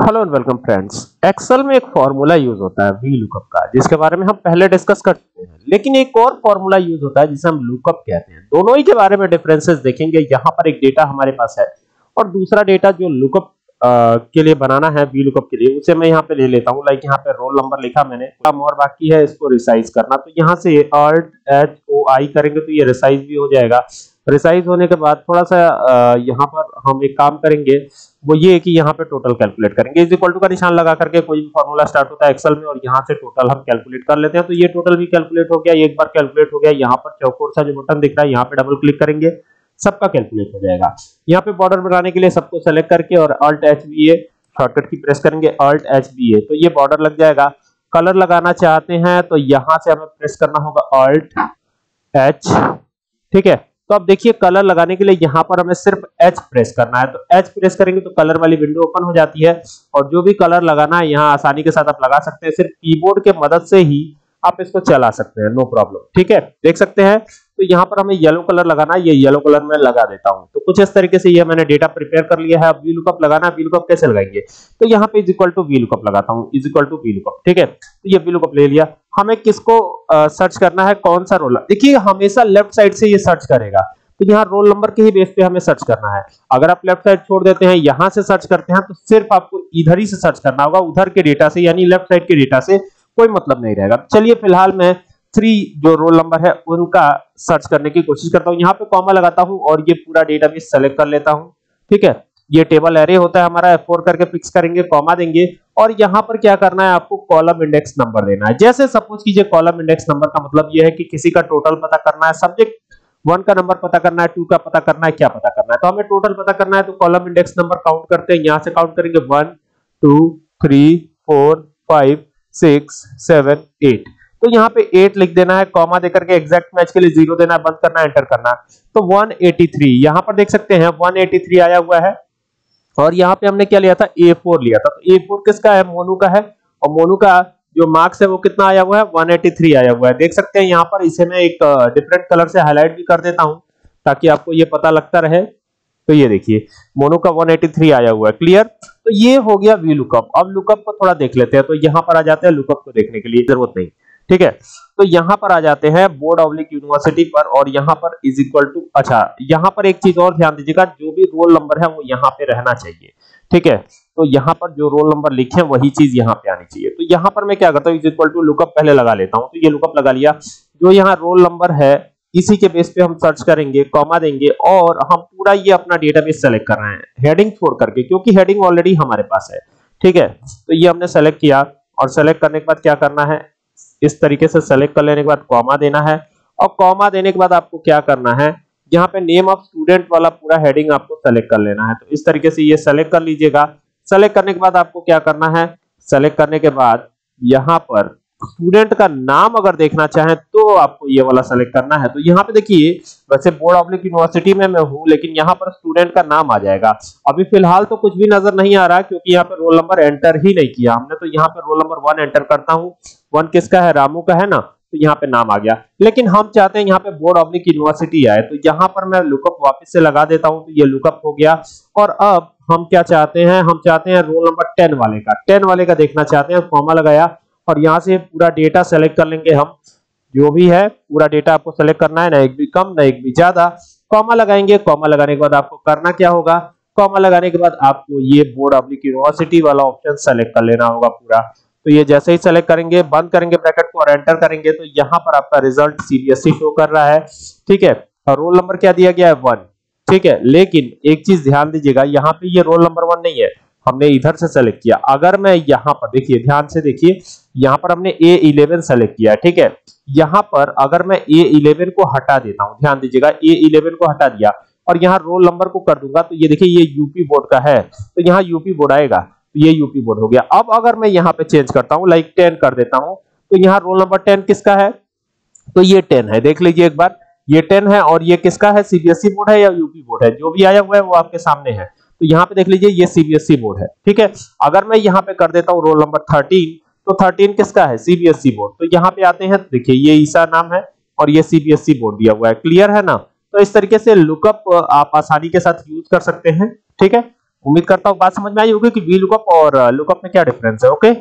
Hello and welcome friends Excel में एक formula use होता है वी लुकअप का, जिसके बारे में हम पहले डिस्कस कर चुके हैं। लेकिन एक और फॉर्मूला यूज़ होता है जिसे हम लुकअप कहते हैं। दोनों ही के बारे में डिफरेंसेस देखेंगे। यहाँ पर एक डेटा हमारे पास है। और दूसरा डेटा जो लुकअप के लिए बनाना है वी लुकअप के लिए, उसे मैं यहाँ पे ले लेता हूँ। लाइक यहाँ पे रोल नंबर लिखा मैंने। और बाकी है इसको रिसाइज करना। तो यहाँ से अल्ट एच ओ आई करेंगे तो ये रिसाइज भी हो जाएगा। रिसाइज होने के बाद थोड़ा सा यहाँ पर हम एक काम करेंगे। वो ये कि यहाँ पे टोटल कैलकुलेट करेंगे। इज़ इक्वल टू का निशान लगा करके कोई भी फॉर्मूला स्टार्ट होता है एक्सेल में और यहाँ से टोटल हम कैलकुलेट कर लेते हैं। तो ये टोटल भी कैलकुलेट हो गया, एक बार कैलकुलेट हो गया, यहाँ पर चौकोर सा जो बटन दिख रहा है, यहाँ पे डबल क्लिक करेंगे, सबका कैलकुलेट हो जाएगा। यहाँ पे बॉर्डर बनाने के लिए सबको सेलेक्ट करके और Alt H B A shortcut की प्रेस करेंगे अल्ट एच बी ए तो ये बॉर्डर लग जाएगा। कलर लगाना चाहते हैं तो यहाँ से हमें प्रेस करना होगा अल्ट एच ठीक है? तो अब देखिए कलर लगाने के लिए यहाँ पर हमें सिर्फ़ एच प्रेस करना है। तो एच प्रेस करेंगे तो कलर वाली विंडो ओपन हो जाती है और जो भी कलर लगाना है, यहाँ आसानी के साथ आप लगा सकते हैं। सिर्फ़ कीबोर्ड के मदद से ही आप इसको चला सकते हैं नो प्रॉब्लम ठीक है? देख सकते हैं तो यहाँ पर हमें येलो कलर लगाना है, ये येलो कलर में लगा देता हूँ। तो कुछ इस तरीके से ये मैंने डेटा प्रिपेयर कर लिया है। अब वी लुकअप लगाना वी लुकअप कैसे लगाएँगे? तो यहाँ पे is equal to V lookup लगाता हूँ is equal to V lookup ठीक है? तो ये वी लुकअप ले लिया। हमें किसको सर्च करना है? कौन सा रोल देखिए, हमेशा लेफ़्ट साइड से ये सर्च करेगा। तो यहाँ रोल नंबर के ही बेस पे हमें सर्च करना है। अगर आप लेफ़्ट साइड छोड़ देते हैं, यहाँ से सर्च करते हैं तो सिर्फ़ आपको इधर ही से सर्च करना होगा। उधर के डेटा से, यानी लेफ़्ट साइड के डेटा से कोई मतलब नहीं रहेगा। चलिए, फ़िलहाल मैं थ्री जो रोल नंबर है, उनका सर्च करने की कोशिश करता हूँ। यहाँ पे कॉमा लगाता हूँ और ये पूरा डेटा भी सेलेक्ट कर लेता हूँ। ठीक है? ये टेबल एरे होता है हमारा F4 करके फिक्स करेंगे कॉमा देंगे। और यहाँ पर क्या करना है, आपको कॉलम इंडेक्स नंबर देना है। जैसे सपोज़ कीजिए कॉलम इंडेक्स नंबर का मतलब ये है कि किसी का टोटल पता करना है। सब्जेक्ट वन का नंबर पता करना है टू का पता करना है, क्या पता करना है? तो हमें टोटल पता करना है तो कॉलम इंडेक्स नंबर काउंट करते हैं। यहाँ से काउंट करेंगे one two three four five six seven eight तो यहाँ पे एट लिख देना है कॉमा देकर के एग्जैक्ट मैच के लिए ज़ीरो देना है, बंद करना एंटर करना तो 183 यहाँ पर देख सकते हैं 183 आया हुआ है। और यहाँ पे हमने क्या लिया था? A4 लिया था। तो A4 किसका है? मोनू का है। और मोनू का जो मार्क्स है वो कितना आया हुआ है? 183 आया हुआ है। देख सकते हैं यहाँ पर, इसे मैं एक डिफरेंट कलर से हाईलाइट भी कर देता हूँ, ताकि आपको ये पता लगता रहे। तो ये देखिए, मोनो का 183 आया हुआ है। क्लियर तो ये हो गया वी लुकअप अब लुकअप को थोड़ा देख लेते हैं। तो यहाँ पर आ जाते हैं लुकअप को देखने के लिए, ज़रूरत नहीं। ठीक है? तो यहाँ पर आ जाते हैं बोर्ड ऑब्लिक यूनिवर्सिटी पर और यहाँ पर इज़ इक्वल टू अच्छा यहाँ पर एक चीज़ और ध्यान दीजिएगा, जो भी रोल नंबर है वो यहाँ पे रहना चाहिए, ठीक है? तो यहाँ पर जो रोल नंबर लिखे वही चीज़ यहाँ पे आनी चाहिए। तो यहाँ पर मैं क्या करता हूँ इक्वल टू लुकअप पहले लगा लेता हूँ। तो ये लुकअप लगा लिया। जो यहाँ रोल नंबर है, इसी के बेस पे हम सर्च करेंगे कॉमा देंगे और हम पूरा ये अपना डेटाबेस सेलेक्ट कर रहे हैं। हेडिंग छोड़ करके, क्योंकि हेडिंग ऑलरेडी हमारे पास है, ठीक है? तो ये हमने सेलेक्ट किया और सेलेक्ट करने के बाद क्या करना है? इस तरीके से सेलेक्ट कर लेने के बाद कॉमा देना है। और कॉमा देने के बाद आपको क्या करना है? यहाँ पे नेम ऑफ़ स्टूडेंट वाला पूरा हेडिंग आपको सेलेक्ट कर लेना है। तो इस तरीके से ये सेलेक्ट कर लीजिएगा। सेलेक्ट करने के बाद आपको क्या करना है? सेलेक्ट करने के बाद यहाँ पर स्टूडेंट का नाम अगर देखना चाहें तो आपको ये वाला सेलेक्ट करना है। तो यहाँ पे देखिए, वैसे बोर्ड ऑब्लिक यूनिवर्सिटी में मैं हूँ, लेकिन यहाँ पर स्टूडेंट का नाम आ जाएगा। अभी फ़िलहाल तो कुछ भी नज़र नहीं आ रहा क्योंकि यहाँ पे रोल नंबर एंटर ही नहीं किया हमने। तो यहाँ पे रोल नंबर वन एंटर करता हूँ। वन किसका है? रामू का है ना? तो यहाँ पे नाम आ गया। लेकिन हम चाहते हैं यहाँ पे बोर्ड ऑब्लिक यूनिवर्सिटी आए। तो यहाँ पर मैं लुकअप वापस से लगा देता हूँ। तो ये लुकअप हो गया। और अब हम क्या चाहते हैं? हम चाहते हैं रोल नंबर टेन वाले का। टेन वाले का देखना चाहते हैं। फॉर्मा लगाया। और यहाँ से पूरा डेटा सेलेक्ट कर लेंगे हम। जो भी है, पूरा डेटा आपको सेलेक्ट करना है, ना एक भी कम, ना एक भी ज़्यादा। कॉमा लगाएँगे कॉमा लगाने के बाद आपको करना क्या होगा? कॉमा लगाने के बाद आपको ये बोर्ड ऑब्लिक यूनिवर्सिटी वाला ऑप्शन सेलेक्ट कर लेना होगा पूरा। तो ये जैसे ही सेलेक्ट करेंगे, बंद करेंगे ब्रैकेट को और एंटर करेंगे तो यहाँ पर आपका रिज़ल्ट सीबीएसई शो कर रहा है। ठीक है? और रोल नंबर क्या दिया गया है? वन ठीक है? लेकिन एक चीज़ ध्यान दीजिएगा, यहाँ पे ये रोल नंबर वन नहीं है। हमने इधर से सेलेक्ट किया। अगर मैं यहाँ पर, देखिए, ध्यान से देखिए, यहाँ पर हमने ए इलेवन सेलेक्ट किया ठीक है? यहाँ पर अगर मैं ए इलेवन को हटा देता हूँ, ध्यान दीजिएगा ए इलेवन को हटा दिया, और यहाँ रोल नंबर को कर दूँगा तो ये देखिए, ये यूपी बोर्ड का है। तो यहाँ यूपी बोर्ड आएगा तो ये यूपी बोर्ड हो गया। अब अगर मैं यहाँ पे चेंज करता हूँ लाइक टेन कर देता हूँ तो यहाँ रोल नंबर टेन किसका है? तो ये टेन है। देख लीजिए एक बार, ये टेन है, और ये किसका है? सीबीएसई बोर्ड है या यूपी बोर्ड है? जो भी आया हुआ है, वो आपके सामने है। तो यहाँ पे देख लीजिए, ये सीबीएसई बोर्ड है, ठीक है? अगर मैं यहाँ पे कर देता हूँ रोल नंबर थर्टीन तो थर्टीन किसका है? सीबीएसई बोर्ड तो यहाँ पे आते हैं, देखिए, ये ईसा नाम है और ये सीबीएसई बोर्ड दिया हुआ है। क्लियर है ना? तो इस तरीके से लुकअप आप आसानी के साथ यूज़ कर सकते हैं, ठीक है? उम्मीद करता हूँ बात समझ में आई होगी कि वी लुकअप और लुकअप में क्या डिफरेंस है ओके